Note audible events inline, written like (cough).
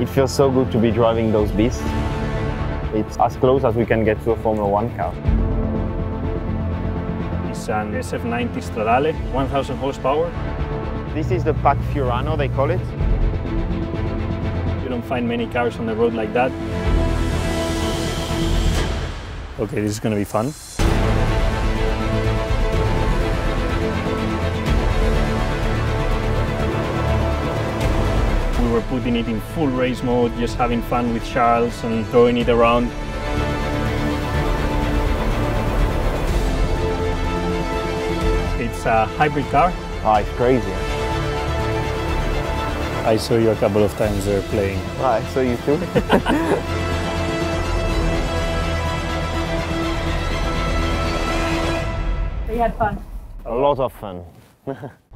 It feels so good to be driving those beasts. It's as close as we can get to a Formula One car. It's an SF90 Stradale, 1000 horsepower. This is the Pack Fiorano, they call it. You don't find many cars on the road like that. Okay, this is going to be fun. We were putting it in full race mode, just having fun with Charles and throwing it around. It's a hybrid car. Ah, it's crazy. I saw you a couple of times there playing. Ah, I saw you too. (laughs) So you had fun. a lot of fun. (laughs)